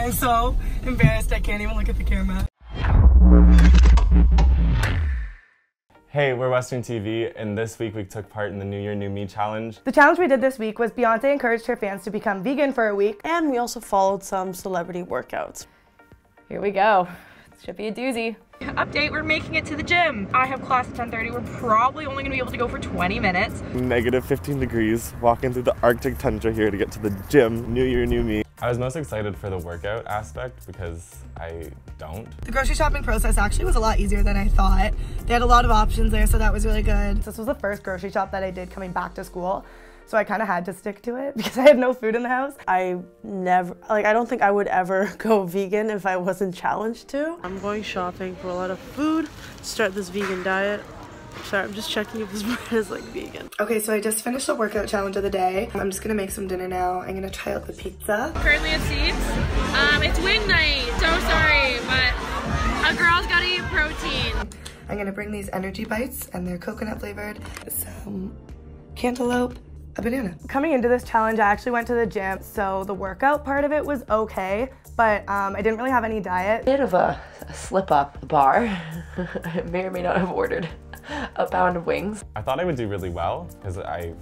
I'm so embarrassed I can't even look at the camera. Hey, we're Western TV, and this week we took part in the New Year New Me challenge. The challenge we did this week was Beyonce encouraged her fans to become vegan for a week. And we also followed some celebrity workouts. Here we go. Should be a doozy. Update, we're making it to the gym. I have class at 10.30. We're probably only gonna be able to go for 20 minutes. Negative 15 degrees, walking through the Arctic tundra here to get to the gym. New year, new me. I was most excited for the workout aspect because I don't. The grocery shopping process actually was a lot easier than I thought. They had a lot of options there, so that was really good. This was the first grocery shop that I did coming back to school. So I kind of had to stick to it because I had no food in the house. I never, like, I don't think I would ever go vegan if I wasn't challenged to. I'm going shopping for a lot of food to start this vegan diet. Sorry, I'm just checking if this bread is like vegan. Okay, so I just finished the workout challenge of the day. I'm just gonna make some dinner now. I'm gonna try out the pizza. Currently at Seeds. Um, it's wing night. So sorry, but a girl's gotta eat protein. I'm gonna bring these energy bites and they're coconut flavored, some cantaloupe, a banana. Coming into this challenge, I actually went to the gym, so the workout part of it was okay, but um, I didn't really have any diet. Bit of a, a slip up bar. I may or may not have ordered a pound of wings. I thought I would do really well because I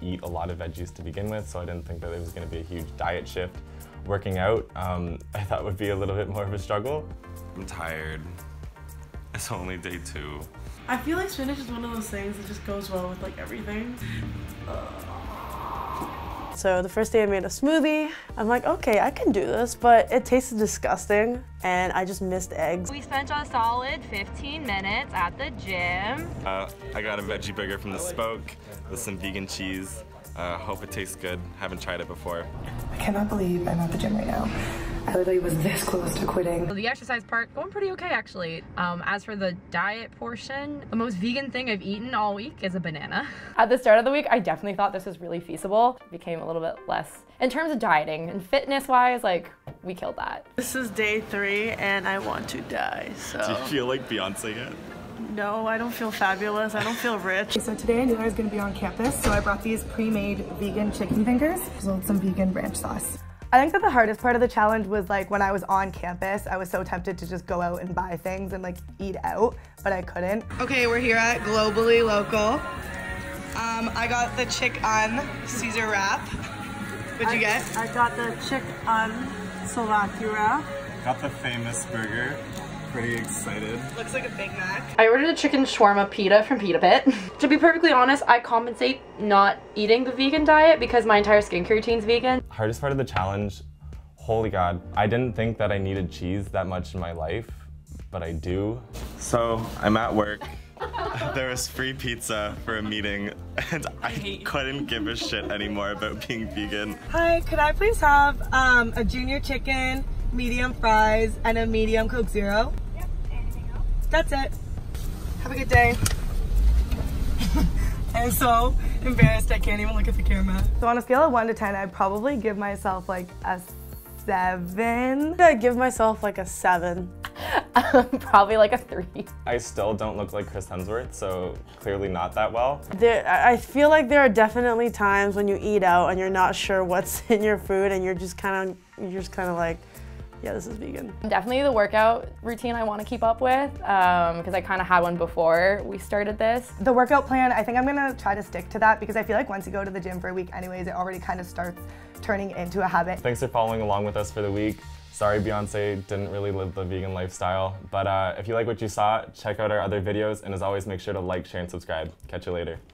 eat a lot of veggies to begin with, so I didn't think that it was going to be a huge diet shift. Working out, um, I thought would be a little bit more of a struggle. I'm tired. It's only day two. I feel like spinach is one of those things that just goes well with like everything. So the first day I made a smoothie. I'm like, okay, I can do this, but it tasted disgusting and I just missed eggs. We spent a solid 15 minutes at the gym. Uh, I got a veggie burger from the Spoke with some vegan cheese. Uh, hope it tastes good. Haven't tried it before. I cannot believe I'm at the gym right now. I literally was this close to quitting. The exercise part going pretty okay actually. Um, as for the diet portion, the most vegan thing I've eaten all week is a banana. At the start of the week, I definitely thought this was really feasible. Became a little bit less in terms of dieting and fitness wise, like we killed that. This is day three and I want to die, so. Do you feel like Beyonce yet? No, I don't feel fabulous. I don't feel rich. So today I knew I was gonna be on campus, so I brought these pre-made vegan chicken fingers, as well as some vegan ranch sauce. I think that the hardest part of the challenge was like when I was on campus, I was so tempted to just go out and buy things and like eat out, but I couldn't. Okay, we're here at Globally Local. Um, I got the chicken Caesar wrap. What'd you get? I got the chicken souvlaki. Got the famous burger. Pretty excited. Looks like a Big Mac. I ordered a chicken shawarma pita from Pita Pit. to be perfectly honest, I compensate not eating the vegan diet because my entire skincare routine's vegan. Hardest part of the challenge, holy god, I didn't think that I needed cheese that much in my life, but I do. So I'm at work. there was free pizza for a meeting and I couldn't give a shit anymore about being vegan. Hi, could I please have um, a junior chicken, medium fries, and a medium Coke Zero? Yep, anything else? That's it. Have a good day. I'm so embarrassed I can't even look at the camera. So on a scale of 1 to 10, I'd probably give myself like a 7. I'd give myself like a seven. Probably like a three. I still don't look like Chris Hemsworth, so clearly not that well. There, I I feel like there are definitely times when you eat out and you're not sure what's in your food and you're just kind of, you're just kind of like, yeah, this is vegan. Definitely the workout routine I want to keep up with because I kind of had one before we started this. The workout plan, I think I'm gonna try to stick to that because I feel like once you go to the gym for a week anyways, it already kind of starts turning into a habit. Thanks for following along with us for the week. Sorry Beyonce didn't really live the vegan lifestyle, but uh, if you like what you saw, check out our other videos, and as always, make sure to like, share, and subscribe. Catch you later.